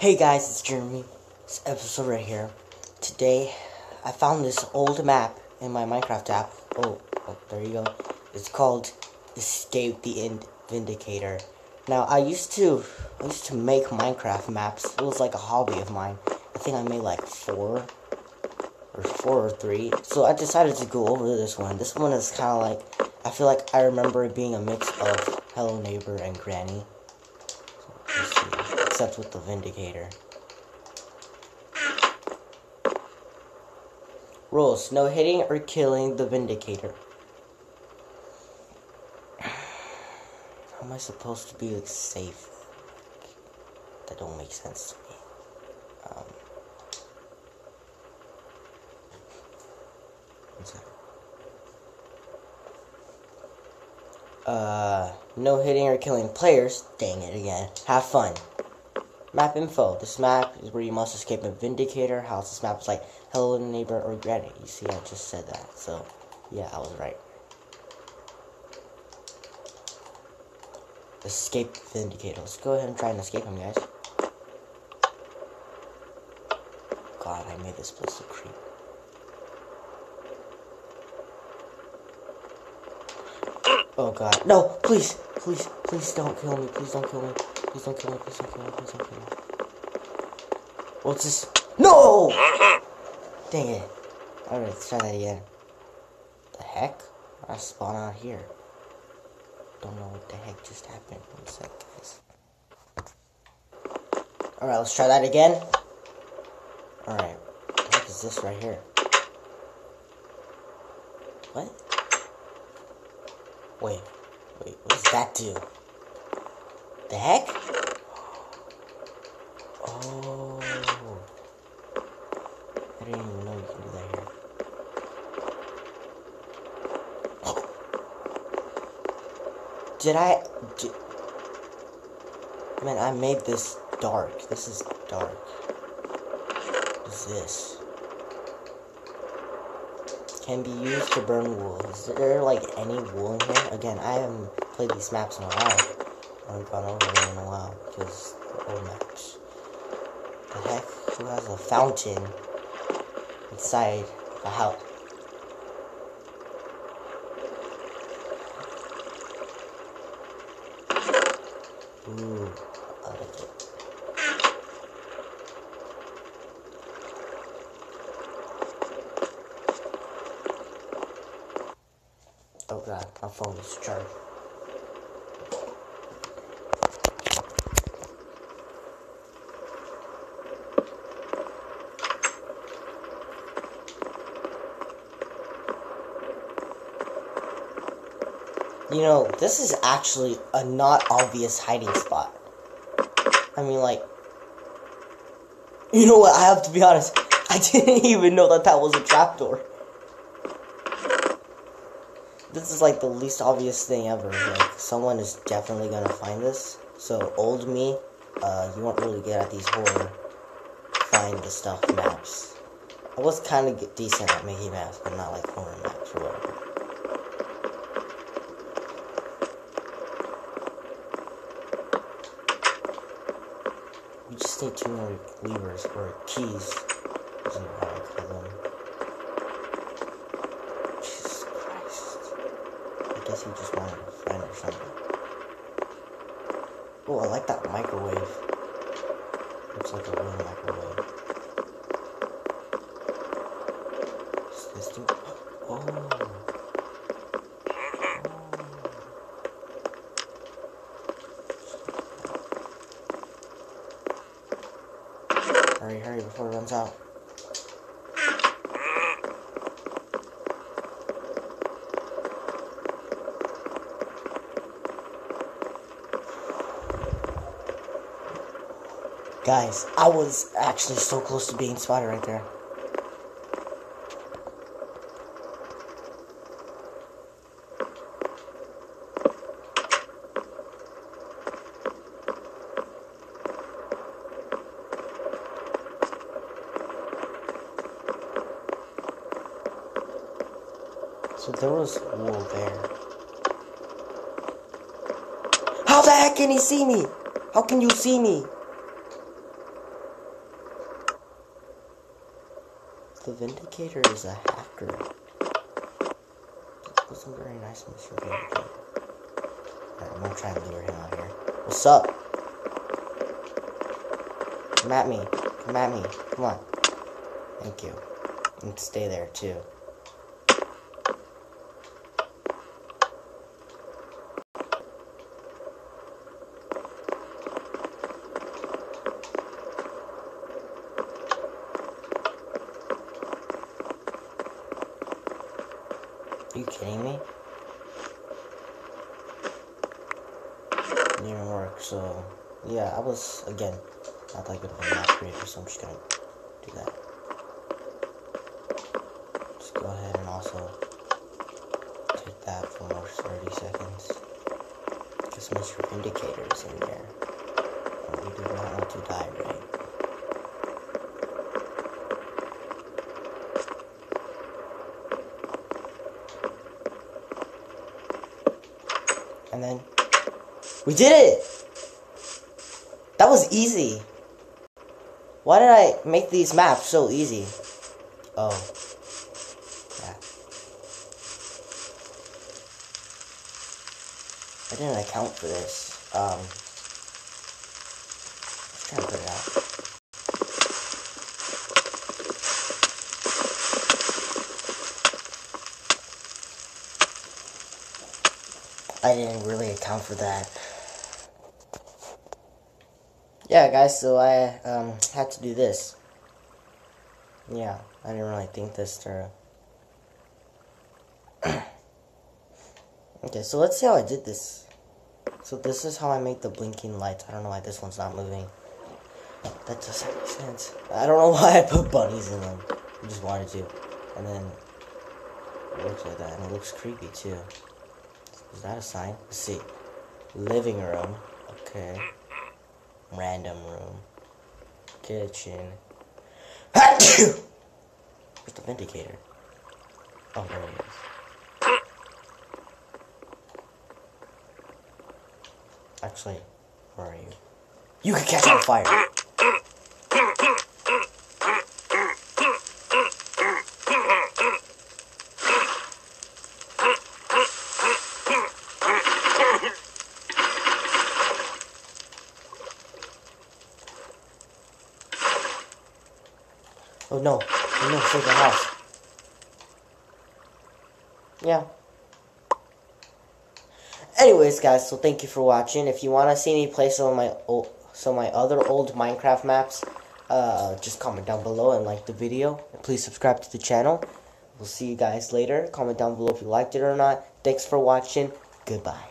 Hey guys, it's Jeremy. This episode right here. Today, I found this old map in my Minecraft app. Oh, oh there you go. It's called Escape the Ind- Vindicator. Now, I used to, I used to make Minecraft maps. It was like a hobby of mine. I think I made like four, or four or three. So I decided to go over this one. This one is kind of like, I feel like I remember it being a mix of Hello Neighbor and Granny. Except with the Vindicator. Rules. No hitting or killing the Vindicator. How am I supposed to be safe? That don't make sense to me. Um. Uh, no hitting or killing players. Dang it again. Have fun. Map info. This map is where you must escape a Vindicator house. This map is like Hello Neighbor or Granny. You see, I just said that. So, yeah, I was right. Escape Vindicator. Let's go ahead and try and escape him, guys. God, I made this place look creepy. Oh god. No, please, please, please don't kill me. Please don't kill me. Please don't kill me. Please don't kill me. Please don't kill me. What's this? No! Dang it. Alright, let's try that again. The heck? I spawn out here. Don't know what the heck just happened. One sec, guys. Alright, let's try that again. Alright. What the heck is this right here? What? Wait, wait, what does that do? The heck? Oh. I didn't even know you can do that here. Did I... Did, man, I made this dark. This is dark. What is this? can be used to burn wool. Is there like any wool in here? Again, I haven't played these maps in a while. Haven't gone over there in a while because the old maps. The heck? Who has a fountain inside the house? Ooh, I like it. Oh god, my phone is charged. You know, this is actually a not obvious hiding spot. I mean, like, you know what? I have to be honest. I didn't even know that that was a trapdoor this is like the least obvious thing ever. Like someone is definitely gonna find this. So old me, uh, you weren't really good at these horror find the stuff maps. I was kind of decent at making maps, but not like horror maps or whatever. Need two more levers or keys. I call them. Jesus Christ. I guess he just wanted a friend or something. Oh, I like that microwave. Looks like a real microwave. Is this thing? Oh. oh. Guys, I was actually so close to being spotted right there. So there was one there. How the heck can he see me? How can you see me? The Vindicator is a hacker. That wasn't very nice, Mr. Vindicator. Right, I'm gonna try and lure him out here. What's up? Come at me. Come at me. Come on. Thank you. And stay there, too. You kidding me? It didn't work, so yeah, I was again not that good of a map creator, so I'm just gonna do that. Just go ahead and also take that for more 30 seconds. Because Mr. Vindicator is in there. And we do not want to die, right? And then we did it! That was easy. Why did I make these maps so easy? Oh. Yeah. I didn't account for this. Um. Let's try and put it out. I didn't really account for that. Yeah, guys, so I um, had to do this. Yeah, I didn't really think this through. okay, so let's see how I did this. So this is how I make the blinking lights. I don't know why this one's not moving. That doesn't make sense. I don't know why I put bunnies in them. I just wanted to. And then it looks like that. And it looks creepy too. Is that a sign? Let's see. Living room. Okay. Random room. Kitchen. Where's the vindicator? Oh, there it is. Actually, where are you? You can catch on fire. Oh no, no, save the house. Yeah. Anyways, guys, so thank you for watching. If you want to see me play some of my old, some my other old Minecraft maps, uh, just comment down below and like the video. And please subscribe to the channel. We'll see you guys later. Comment down below if you liked it or not. Thanks for watching. Goodbye.